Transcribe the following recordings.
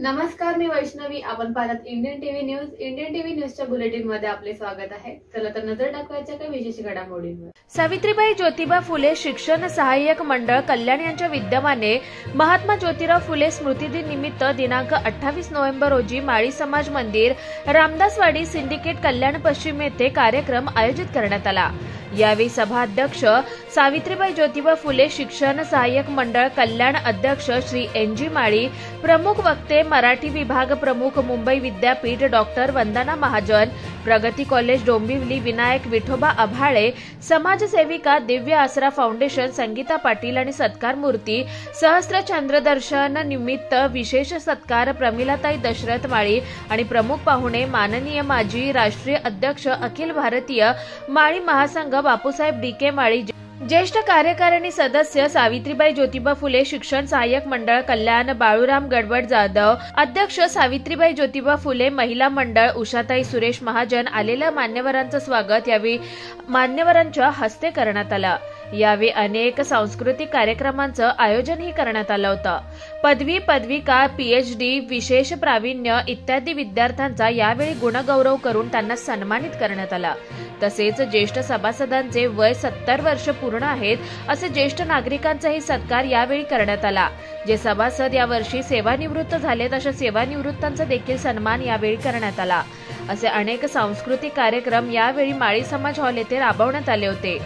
नमस्कार मी वैष्णवी. आपण पाहत Indian TV news. Indian TV न्यूजच्या बुलेटिनमध्ये आपले स्वागत आहे. चला तर नजर टाकवायच्या काही विशेष घडामोडींवर. सावित्रीबाई ज्योतिबा फुले शिक्षण सहाय्यक मंडळ कल्याण यांच्या विद्यमाने महात्मा ज्योतिराव फुले स्मृतिदिन निमित्त दिनांक अठ्ठावीस नोव्हेंबर रोजी माळी समाज मंदिर रामदासवाडी सिंडिकेट कल्याण पश्चिम येथे कार्यक्रम आयोजित करण्यात आला. यावेळी सभा अध्यक्ष सावित्रीबाई ज्योतिबा फुले शिक्षण सहाय्यक मंडळ कल्याण अध्यक्ष श्री एन जी माळी प्रमुख वक्ते मराठी विभाग प्रमुख मुंबई विद्यापीठ डॉक्टर वंदना महाजन प्रगती कॉलेज डोंबिवली विनायक विठोबा अभाळे समाजसेविका दिव्य आसरा फाउंडेशन संगीता पाटील आणि सत्कार मूर्ती सहस्त्र चंद्रदर्शन निमित्त विशेष सत्कार प्रमिलाताई दशरथ माळी आणि प्रमुख पाहुणे माननीय माजी राष्ट्रीय अध्यक्ष अखिल भारतीय माळी महासंघ बापूसाहेब डीके माळी ज्येष्ठ कार्यकारिणी सदस्य सावित्रीबाई ज्योतिबा फुले शिक्षण सहाय्यक मंडळ कल्याण बाळूराम गडबड जाधव अध्यक्ष सावित्रीबाई ज्योतिबा फुले महिला मंडळ उषाताई सुरेश महाजन आलेल्या मान्यवरांचं स्वागत. यावेळी मान्यवरांच्या हस्ते करण्यात आलं. यावेळी अनेक सांस्कृतिक कार्यक्रमांचं आयोजनही करण्यात आलं होतं. पदवी पदविका पीएचडी विशेष प्रावीण्य इत्यादी विद्यार्थ्यांचा यावेळी गुणगौरव करून त्यांना सन्मानित करण्यात आला. तसेच ज्येष्ठ सभासदांचे वय सत्तर वर्ष पूर्ण आहेत असे ज्येष्ठ नागरिकांचाही सत्कार यावेळी करण्यात आला. जे सभासद यावर्षी सेवानिवृत्त झालेत अशा सेवानिवृत्तांचा देखील सन्मान यावेळी करण्यात आला. असे अनेक सांस्कृतिक कार्यक्रम यावेळी माळी समाज हॉल येथे राबवण्यात आले होते.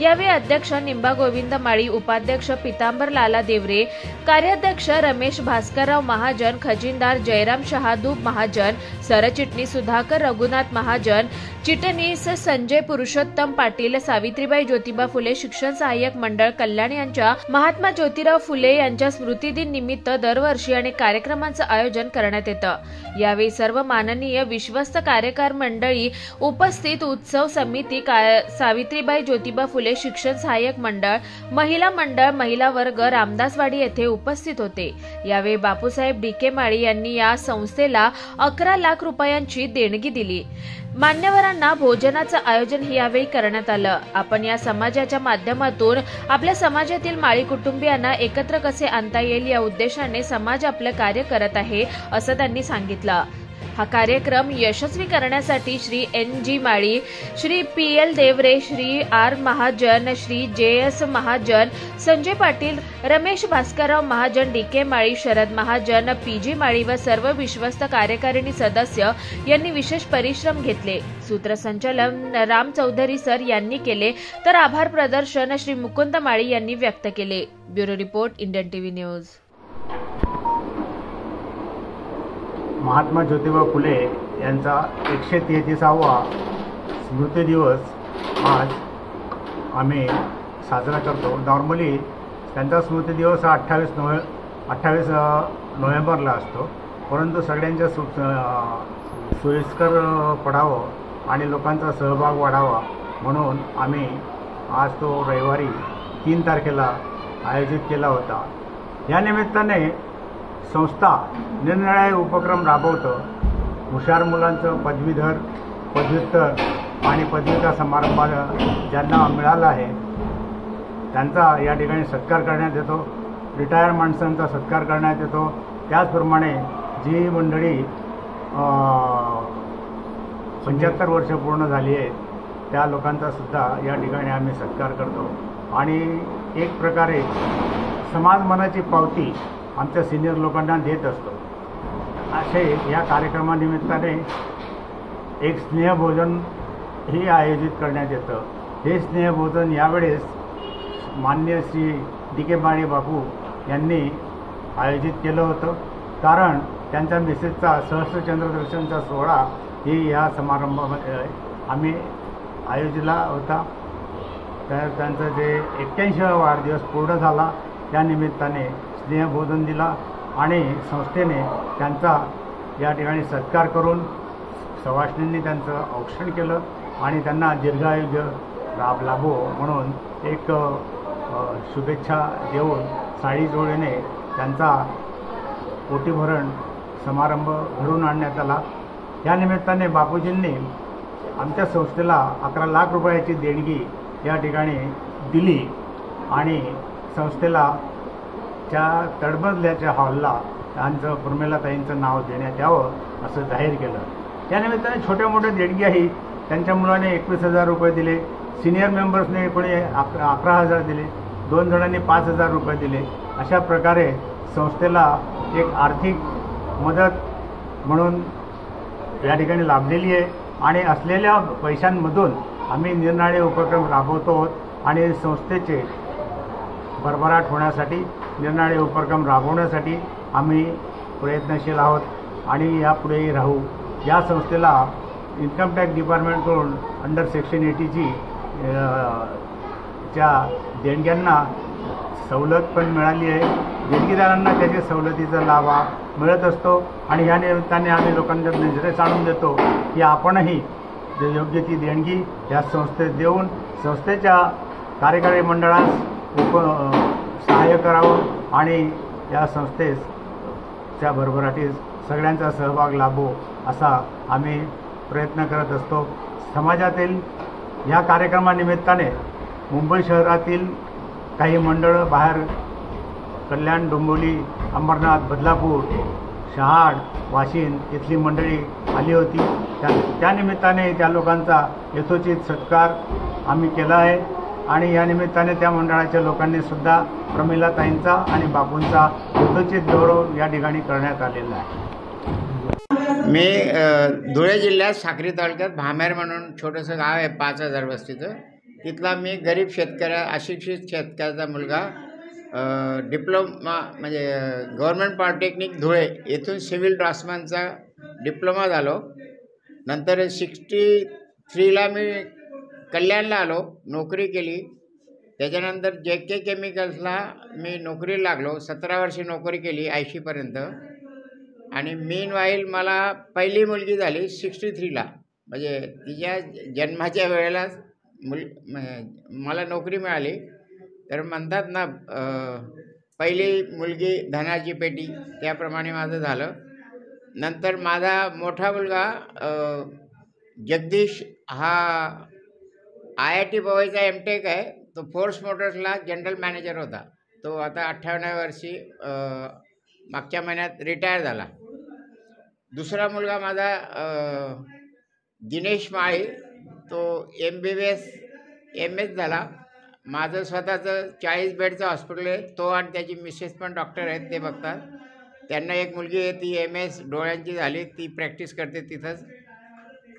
यावेळी अध्यक्ष निंबा गोविंद माळी उपाध्यक्ष पितांबर लाला देवरे कार्याध्यक्ष रमेश भास्करराव महाजन खजिनदार जयराम शहादूब महाजन सरचिटणीस सुधाकर रघुनाथ महाजन चिटणीस संजय पुरुषोत्तम पाटील सावित्रीबाई ज्योतिबा फुले शिक्षण सहाय्यक मंडळ कल्याण यांच्या महात्मा ज्योतिराव फुले यांच्या स्मृतिदिन निमित्त दरवर्षी अनेक कार्यक्रमांचं आयोजन करण्यात येतं. यावेळी सर्व माननीय विश्वस्त कार्यकार मंडळी उपस्थित उत्सव समिती सावित्रीबाई ज्योतिबा फुले शिक्षण सहाय्यक मंडळ महिला मंडळ महिला वर्ग रामदासवाडी येथे उपस्थित होते. यावेळी बापूसाहेब डीके माळी यांनी या संस्थेला अकरा लाख रुपयांची देणगी दिली. मान्यवरांना भोजनाचं आयोजन यावेळी करण्यात आलं. आपण या समाजाच्या माध्यमातून आपल्या समाजातील माळी कुटुंबियांना एकत्र कसे आणता येईल या उद्देशाने समाज आपलं कार्य करत आहे असं त्यांनी सांगितलं. हा कार्यक्रम यशस्वी करण्यासाठी Shri N G Mali Shri P L Deore Shri R Mahajan Shri J S Mahajan Sanjay Patil Ramesh Bhaskarrao Mahajan D K Mali Sharad Mahajan P G Mali व सर्व विश्वस्त कार्यकारिणी सदस्य यांनी विशेष परिश्रम घेतले. सूत्रसंचालन राम चौधरी सर यांनी केले तर आभार प्रदर्शन श्री मुकुंद माळी यांनी व्यक्त केले. Bureau report Indian TV news. Mahatma Jyotiba Phule यांचा एकशे तेहतीसावा स्मृतिदिवस आज आम्ही साजरा करतो. नॉर्मली त्यांचा स्मृतिदिवस हा अठ्ठावीस नोव्हे अठ्ठावीस नोव्हेंबरला असतो. परंतु सगळ्यांच्या सु सोयीस्कर पडावं आणि लोकांचा सहभाग वाढावा म्हणून आम्ही आज तो रविवारी तीन तारखेला आयोजित केला होता. या निमित्ताने संस्था निरनिराळे उपक्रम राबवतं. हुशार मुलांचं पदवीधर पदव्युत्तर आणि पदवीचा समारंभ ज्यांना मिळाला आहे त्यांचा या ठिकाणी सत्कार करण्यात येतो. रिटायर माणसांचा सत्कार करण्यात येतो. त्याचप्रमाणे जी मंडळी पंच्याहत्तर वर्ष पूर्ण झाली आहेत त्या लोकांचा सुद्धा या ठिकाणी आम्ही सत्कार करतो. आणि एक प्रकारे समाज मनाची पावती आमच्या सिनियर लोकांना देत असतो. असे या कार्यक्रमानिमित्ताने एक स्नेहभोजन ही आयोजित करण्यात येतं. हे स्नेहभोजन यावेळेस मान्य श्री डी के माळी बापू यांनी आयोजित केलं होतं. कारण त्यांच्या मिसेसचा सहस्त्रचंद्रदर्शनचा सोहळा ही या समारंभामध्ये आम्ही आयोजिला होता. तर त्यांचं जे एक्क्याऐंशीवा वाढदिवस पूर्ण झाला. त्या निमित्ताने स्नेहभोजन दिला आणि संस्थेने त्यांचा या ठिकाणी सत्कार करून सवाष्णींनी त्यांचं औक्षण केलं आणि त्यांना दीर्घायुष्य लाभ लाभो म्हणून एक शुभेच्छा देऊन साडी जोडीने त्यांचा पोटीभरण समारंभ घडून आणण्यात आला. या निमित्ताने बापूजींनी आमच्या संस्थेला अकरा लाख रुपयाची देणगी या ठिकाणी दिली आणि संस्थेला त्या तडबदल्याच्या हॉलला त्यांचं उर्मिलाताईंचं नाव देण्यात यावं असं जाहीर केलं. त्यानिमित्ताने छोट्या मोठ्या देणग्याही त्यांच्या मुलाने एकवीस हजार रुपये दिले. सिनियर मेंबर्सने कोणी अकरा अकरा हजार दिले. दोन जणांनी पाच हजार रुपये दिले. अशा प्रकारे संस्थेला एक आर्थिक मदत म्हणून या ठिकाणी लाभलेली आहे आणि असलेल्या पैशांमधून आम्ही निरनाळे उपक्रम राबवतो आहोत आणि संस्थेचे भरभराट होण्यासाठी निरनिराळे उपक्रम राबवण्यासाठी आम्ही प्रयत्नशील आहोत. आणि यापुढेही राहू. या संस्थेला इन्कम टॅक्स डिपार्टमेंटकडून अंडर सेक्शन एटीची च्या देणग्यांना सवलत पण मिळाली आहे. देणगीदारांना त्याच्या सवलतीचा लाभ मिळत असतो आणि ह्या निमित्ताने आम्ही लोकांच्या नजरेस आणून देतो की आपणही योग्य ती देणगी या संस्थेत देऊन संस्थेच्या कार्यकारी मंडळास उप सहाय्य करावं आणि या संस्थेस त्या भरभराटीस सगळ्यांचा सहभाग लाभो असा आम्ही प्रयत्न करत असतो. समाजातील ह्या कार्यक्रमानिमित्ताने मुंबई शहरातील काही मंडळं बाहेर कल्याण डोंबिवली अंबरनाथ बदलापूर शहाड वाशिम इथली मंडळी आली होती. त्या त्यानिमित्ताने त्या लोकांचा यथोचित सत्कार आम्ही केला आहे. आणि या निमित्ताने त्या मंडळाच्या लोकांनी सुद्धा प्रमिलाताईंचा आणि बापूंचा यथोचित गौरव या ठिकाणी करण्यात आलेला आहे. मी धुळे जिल्ह्यात साक्री तालुक्यात भामेर म्हणून छोटंसं गाव आहे पाच हजार वस्तीचं. तिथला मी गरीब शेतकऱ्या अशिक्षित शेतकऱ्याचा मुलगा डिप्लोमा म्हणजे गव्हर्मेंट पॉलिटेक्निक धुळे येथून सिव्हिल ड्राफ्ट्समॅनचा डिप्लोमा झालो. नंतर सिक्स्टी थ्रीला मी कल्याणला आलो नोकरी केली. त्याच्यानंतर जे के केमिकल्सला मी नोकरीला लागलो सतरा वर्षे नोकरी केली ऐंशीपर्यंत आणि मीन वाईल मला पहिली मुलगी झाली सिक्स्टी थ्रीला म्हणजे तिच्या जन्माच्या वेळेलाच मुल मला नोकरी मिळाली. तर म्हणतात ना पहिली मुलगी धनाची पेटी त्याप्रमाणे माझं झालं. नंतर माझा मोठा मुलगा जगदीश हा आय आय टी पवईचा एम टेक आहे तो फोर्स मोटर्सला जनरल मॅनेजर होता. तो आता अठ्ठावन्न वर्षी मागच्या महिन्यात रिटायर झाला. दुसरा मुलगा माझा दिनेश माळी तो M B B S M S झाला. माझं स्वतःचं चाळीस बेडचं हॉस्पिटल आहे. तो आणि त्याची मिसेस पण डॉक्टर आहेत ते बघतात. त्यांना एक मुलगी आहे ती एम एस डोळ्यांची झाली ती प्रॅक्टिस करते तिथंच.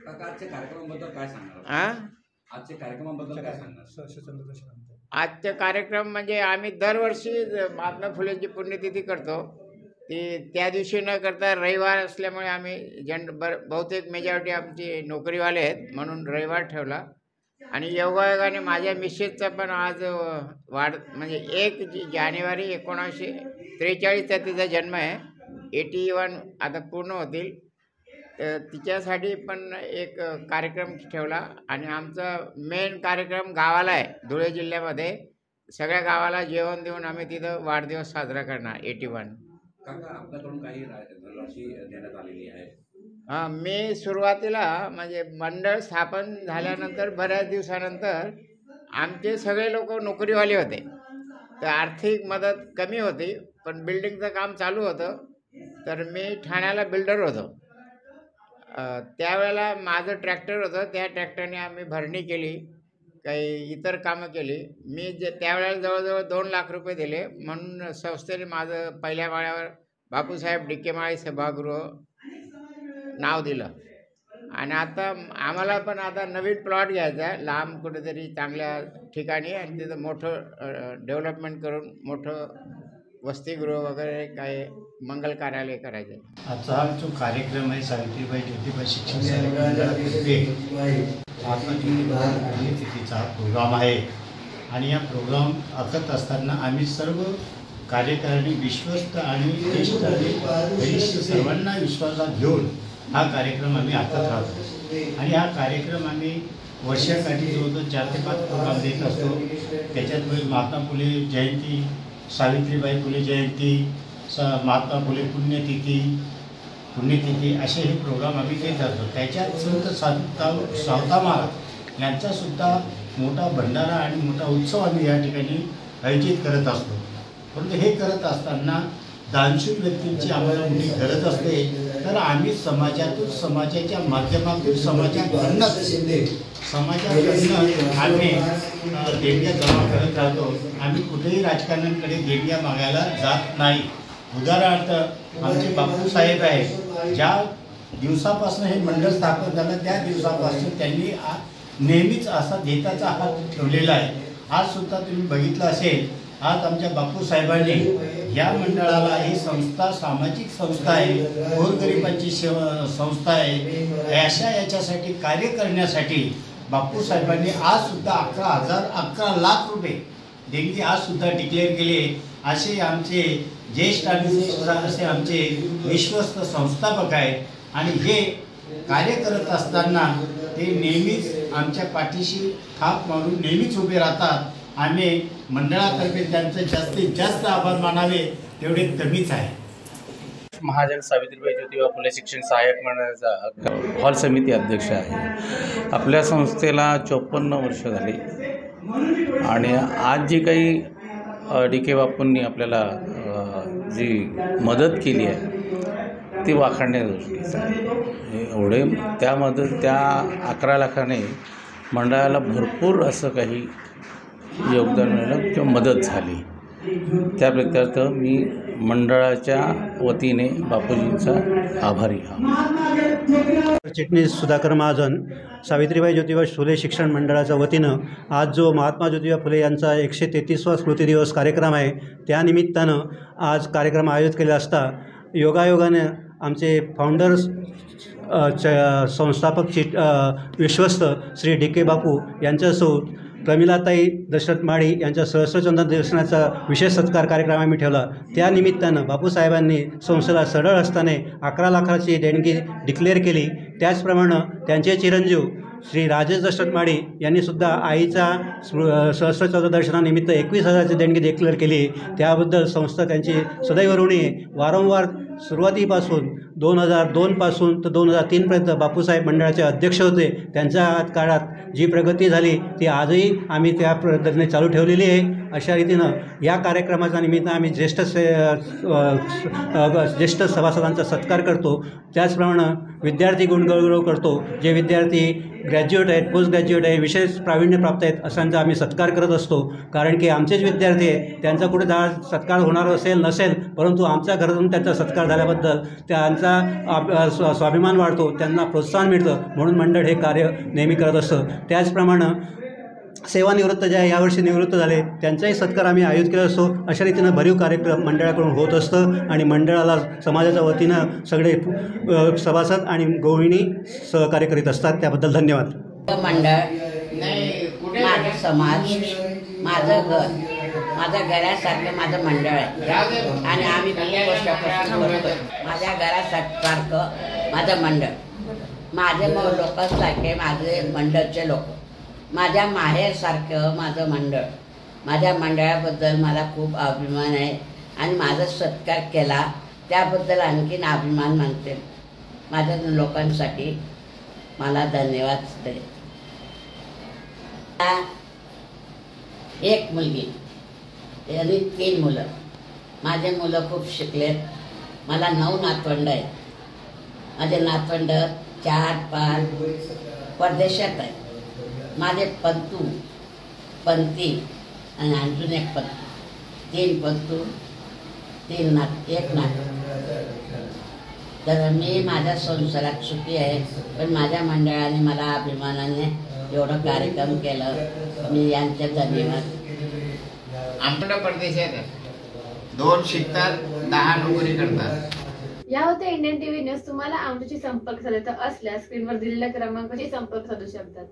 काय सांगणार? हां आजच्या कार्यक्रमाबद्दल काय सांगणार? आजचे कार्यक्रम म्हणजे आम्ही दरवर्षी महात्मा फुलेंची पुण्यतिथी करतो. ती त्या दिवशी न करता रविवार असल्यामुळे आम्ही जन बर बहुतेक मेजॉरिटी आमची नोकरीवाले आहेत म्हणून रविवार ठेवला. आणि योगायोगाने माझ्या मिसेसचा पण आज वाढ म्हणजे एक जी- जानेवारी एकोणीसशे त्रेचाळीसचा तिचा जन्म आहे. एटी वन आता पूर्ण होतील. तर तिच्यासाठी पण एक कार्यक्रम ठेवला आणि आमचा मेन कार्यक्रम गावाला आहे धुळे जिल्ह्यामध्ये. सगळ्या गावाला जेवण देऊन आम्ही तिथं वाढदिवस साजरा करणार एटी वन. हां मी सुरुवातीला म्हणजे मंडळ स्थापन झाल्यानंतर बऱ्याच दिवसानंतर आमचे सगळे लोक नोकरीवाले होते. तर आर्थिक मदत कमी होती पण बिल्डिंगचं काम चालू होतं. तर मी ठाण्याला बिल्डर होतो. त्यावेळेला माझं ट्रॅक्टर होतं. त्या ट्रॅक्टरने आम्ही भरणी केली. काही इतर कामं केली. मी जे त्यावेळेला जवळजवळ दोन लाख रुपये दिले. म्हणून संस्थेने माझं पहिल्या माळ्यावर बापूसाहेब डिके माळी सभागृह नाव दिलं. आणि आता आम्हाला पण आता नवीन प्लॉट घ्यायचा आहे. लांब कुठेतरी चांगल्या ठिकाणी आणि तिथं मोठं डेव्हलपमेंट करून मोठं वसतिगृह वगैरे काय मंगल कार्यालय करायचं? आहे आजचा हा जो कार्यक्रम आहे सावित्रीबाई ज्योतिबा शिक्षण महात्मा हा प्रोग्राम आहे. आणि या प्रोग्राम आखत असताना आम्ही सर्व कार्यकारिणी विश्वस्त आणि ज्येष्ठ आणि वरिष्ठ सर्वांना विश्वासात घेऊन हा कार्यक्रम आम्ही आखत राहतो. आणि हा कार्यक्रम आम्ही वर्षाकाठी जो चार ते पाच प्रोग्राम देत असतो. त्याच्यात महात्मा फुले जयंती सावित्रीबाई फुले जयंती स महात्मा फुले पुण्यतिथी पुण्यतिथी असे हे प्रोग्राम आम्ही घेत असतो त्याच्यात संत सावता सावता महाराज यांचासुद्धा मोठा भंडारा आणि मोठा उत्सव आम्ही या ठिकाणी आयोजित करत असतो. परंतु हे करत असताना दानशूर व्यक्तींची आम्हाला मोठी गरज असते. तर आम्ही समाजातून समाजाच्या माध्यमातून समाजाकडनं समाजाकडनं आम्ही देणग्या जमा करत राहतो. आम्ही कुठेही राजकारण्यांकडे देणग्या मागायला जात नाही. उदाहरणार्थ आमचे बापू साहेब आहे ज्या दिवसापासून हे मंडळ स्थापन झालं त्या दिवसापासून त्यांनी नेहमीच असा देताचा हात ठेवलेला आहे. आज सुद्धा तुम्ही बघितलं असेल आज आमच्या बापू साहेबांनी या मंडळाला ही संस्था सामाजिक संस्था आहे गोरगरिबांची सेवा संस्था आहे. अशा याच्यासाठी कार्य करण्यासाठी बापू साहेबांनी आज सुद्धा अकरा हजार अकरा लाख रुपये देणगी आज सुद्धा डिक्लेअर केले असे आमचे ज्येष्ठ आणि असे आमचे विश्वस्त संस्थापक आहेत. आणि हे कार्य करत असताना ते नेहमीच आमच्या पाठीशी थाप मारून नेहमीच उभे राहतात. आम्ही मंडळातर्फे त्यांचे जास्तीत जास्त आभार मानावे तेवढे कमीच आहे. महाजन सावित्रीबाई ज्योतिबा फुले शिक्षण सहाय्यक मंडळाचा हॉल समिती अध्यक्ष आहे. आपल्या संस्थेला चोपन्न वर्ष झाली. आणि आज जी काही डी के बापूंनी आपल्याला जी मदत केली आहे ती वाखाणण्याजोगीच आहे. एवढे त्यामध्ये त्या अकरा लाखाने मंडळाला भरपूर असं काही योगदान मिळालं किंवा मदत झाली. त्या प्रत्यर्थ मी मंडळाच्या वतीने बापूजींचा आभारी आहे चिटणीस सुधाकर महाजन सावित्रीबाई ज्योतिबा फुले शिक्षण मंडळाच्या वतीनं आज जो महात्मा ज्योतिबा फुले यांचा एकशे तेहतीसवा स्मृती दिवस कार्यक्रम आहे त्यानिमित्तानं आज कार्यक्रम आयोजित केला असता योगायोगाने आमचे फाउंडर्स च संस्थापक चिट विश्वस्त श्री डी के बापू यांच्यासोबत प्रमिलाताई दशरथ माळी यांच्या सहस्रचंद्र दर्शनाचा विशेष सत्कार कार्यक्रम आम्ही ठेवला. त्यानिमित्तानं बापूसाहेबांनी संस्थेला सरळ असताना अकरा लाखाची देणगी डिक्लेअर केली. त्याचप्रमाणे त्यांचे चिरंजीव श्री राजेश दशरथ माळी यांनीसुद्धा आईचा स्मृ सहस्रचंद्र दर्शनानिमित्त एकवीस हजाराची देणगी डिक्लेअर केली. त्याबद्दल संस्था त्यांची सदैव ऋणी वारंवार सुरुवातीपासून दोन हजार दोनपासून तर दोन हजार तीनपर्यंत बापूसाहेब मंडळाचे अध्यक्ष होते. त्यांच्या काळात जी प्रगती झाली ती आजही आम्ही त्या पद्धतीने चालू ठेवलेली आहे. अशा रीतीनं या कार्यक्रमाच्या निमित्त आम्ही ज्येष्ठ से ज्येष्ठ सभासदांचा सत्कार करतो. त्याचप्रमाणे विद्यार्थी गुणगौरव करतो. जे विद्यार्थी ग्रॅज्युएट आहेत पोस्ट ग्रॅज्युएट आहे विशेष प्रावीण्य प्राप्त आहेत असांचा आम्ही सत्कार करत असतो. कारण की आमचेच विद्यार्थी आहे त्यांचा कुठे जा सत्कार होणार असेल नसेल परंतु आमच्या घरातून त्यांचा सत्कार झाल्याबद्दल त्यांचा आप- स्व स्वाभिमान वाढतो त्यांना प्रोत्साहन मिळतं. म्हणून मंडळ हे कार्य नेहमी करत असतं. त्याचप्रमाणे सेवानिवृत्त जे आहे यावर्षी निवृत्त झाले त्यांचाही सत्कार आम्ही आयोजित केला असतो. अशा रीतीनं भरीव कार्यक्रम मंडळाकडून होत असतं आणि मंडळाला समाजाच्या वतीनं सगळे सभासद आणि गवळणी सहकार्य करीत असतात. त्याबद्दल धन्यवाद. मंडळ माझा समाज माझं घर. माझं घरासारखं माझं मंडळ आहे. आणि आम्ही खूप वर्षापासून करतो माझ्या घरासारखं माझं मंडळ. माझे मग लोकांसारखे माझे मंडळचे लोक. माझ्या माहेरसारखं माझं मंडळ. माझ्या मंडळाबद्दल मला खूप अभिमान आहे. आणि माझा सत्कार केला त्याबद्दल आणखीन अभिमान मानते. माझ्या लोकांसाठी मला धन्यवाद दे एक मुलगी. आणि तीन मुलं. माझे मुलं खूप शिकलेत मला नऊ नातवंड आहेत. माझे नातवंड चार पाच परदेशात आहेत. माझे पंतू पंती आणि अजून एक पंतू. तीन पंतू तीन नात एक नात तर मी माझ्या संसारात सुखी आहे. पण माझ्या मंडळाने मला अभिमानाने एवढं कार्यक्रम केलं. मी यांचे धन्यवाद. आमच्या परदेशात. दोन शिकतात दहा नोकरी करतात. या होत्या इंडियन टीव्ही न्यूज. तुम्हाला आमच्याशी संपर्क साधायचा असल्यास स्क्रीनवर दिलेल्या क्रमांकाशी संपर्क साधू शकतात.